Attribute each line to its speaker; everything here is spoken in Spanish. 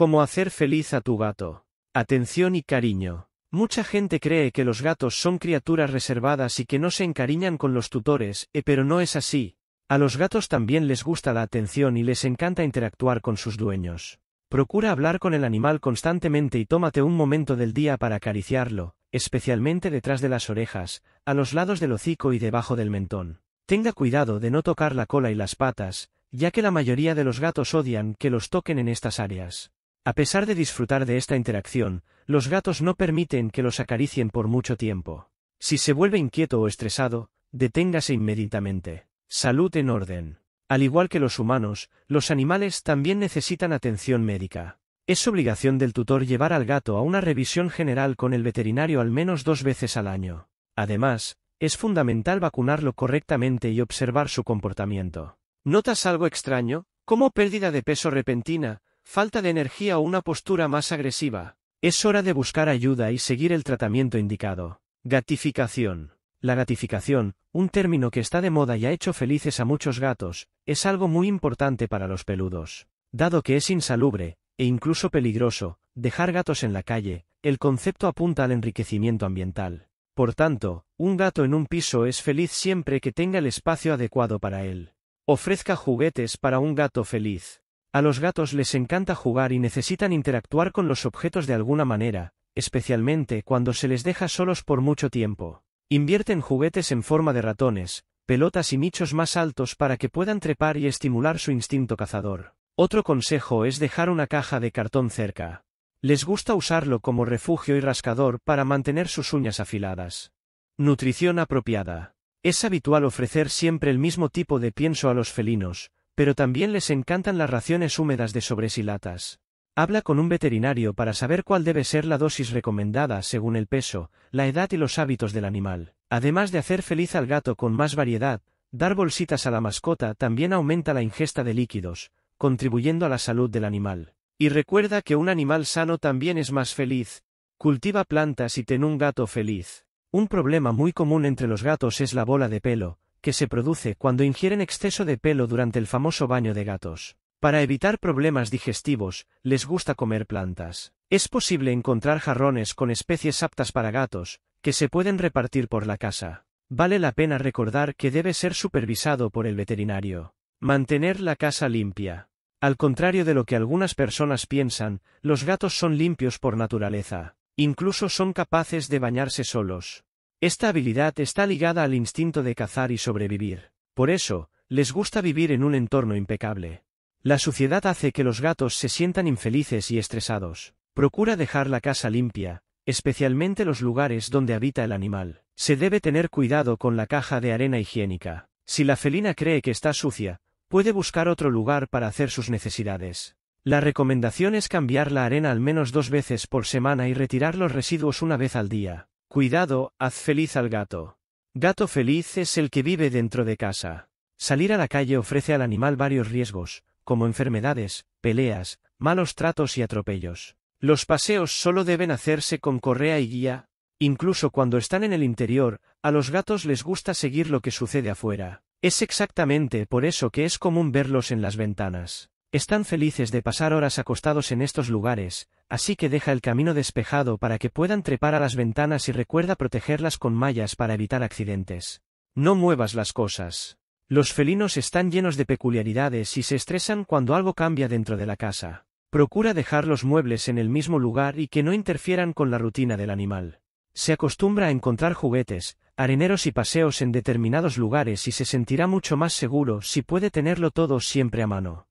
Speaker 1: Cómo hacer feliz a tu gato. Atención y cariño. Mucha gente cree que los gatos son criaturas reservadas y que no se encariñan con los tutores, eh, pero no es así. A los gatos también les gusta la atención y les encanta interactuar con sus dueños. Procura hablar con el animal constantemente y tómate un momento del día para acariciarlo, especialmente detrás de las orejas, a los lados del hocico y debajo del mentón. Tenga cuidado de no tocar la cola y las patas, ya que la mayoría de los gatos odian que los toquen en estas áreas. A pesar de disfrutar de esta interacción, los gatos no permiten que los acaricien por mucho tiempo. Si se vuelve inquieto o estresado, deténgase inmediatamente. Salud en orden. Al igual que los humanos, los animales también necesitan atención médica. Es obligación del tutor llevar al gato a una revisión general con el veterinario al menos dos veces al año. Además, es fundamental vacunarlo correctamente y observar su comportamiento. ¿Notas algo extraño? ¿Como pérdida de peso repentina, falta de energía o una postura más agresiva. Es hora de buscar ayuda y seguir el tratamiento indicado. Gatificación. La gatificación, un término que está de moda y ha hecho felices a muchos gatos, es algo muy importante para los peludos. Dado que es insalubre, e incluso peligroso, dejar gatos en la calle, el concepto apunta al enriquecimiento ambiental. Por tanto, un gato en un piso es feliz siempre que tenga el espacio adecuado para él. Ofrezca juguetes para un gato feliz. A los gatos les encanta jugar y necesitan interactuar con los objetos de alguna manera, especialmente cuando se les deja solos por mucho tiempo. Invierten juguetes en forma de ratones, pelotas y nichos más altos para que puedan trepar y estimular su instinto cazador. Otro consejo es dejar una caja de cartón cerca. Les gusta usarlo como refugio y rascador para mantener sus uñas afiladas. Nutrición apropiada. Es habitual ofrecer siempre el mismo tipo de pienso a los felinos, pero también les encantan las raciones húmedas de sobresilatas. Habla con un veterinario para saber cuál debe ser la dosis recomendada según el peso, la edad y los hábitos del animal. Además de hacer feliz al gato con más variedad, dar bolsitas a la mascota también aumenta la ingesta de líquidos, contribuyendo a la salud del animal. Y recuerda que un animal sano también es más feliz. Cultiva plantas y ten un gato feliz. Un problema muy común entre los gatos es la bola de pelo, que se produce cuando ingieren exceso de pelo durante el famoso baño de gatos. Para evitar problemas digestivos, les gusta comer plantas. Es posible encontrar jarrones con especies aptas para gatos, que se pueden repartir por la casa. Vale la pena recordar que debe ser supervisado por el veterinario. Mantener la casa limpia. Al contrario de lo que algunas personas piensan, los gatos son limpios por naturaleza. Incluso son capaces de bañarse solos. Esta habilidad está ligada al instinto de cazar y sobrevivir. Por eso, les gusta vivir en un entorno impecable. La suciedad hace que los gatos se sientan infelices y estresados. Procura dejar la casa limpia, especialmente los lugares donde habita el animal. Se debe tener cuidado con la caja de arena higiénica. Si la felina cree que está sucia, puede buscar otro lugar para hacer sus necesidades. La recomendación es cambiar la arena al menos dos veces por semana y retirar los residuos una vez al día. Cuidado, haz feliz al gato. Gato feliz es el que vive dentro de casa. Salir a la calle ofrece al animal varios riesgos, como enfermedades, peleas, malos tratos y atropellos. Los paseos solo deben hacerse con correa y guía. Incluso cuando están en el interior, a los gatos les gusta seguir lo que sucede afuera. Es exactamente por eso que es común verlos en las ventanas. Están felices de pasar horas acostados en estos lugares, así que deja el camino despejado para que puedan trepar a las ventanas y recuerda protegerlas con mallas para evitar accidentes. No muevas las cosas. Los felinos están llenos de peculiaridades y se estresan cuando algo cambia dentro de la casa. Procura dejar los muebles en el mismo lugar y que no interfieran con la rutina del animal. Se acostumbra a encontrar juguetes, areneros y paseos en determinados lugares y se sentirá mucho más seguro si puede tenerlo todo siempre a mano.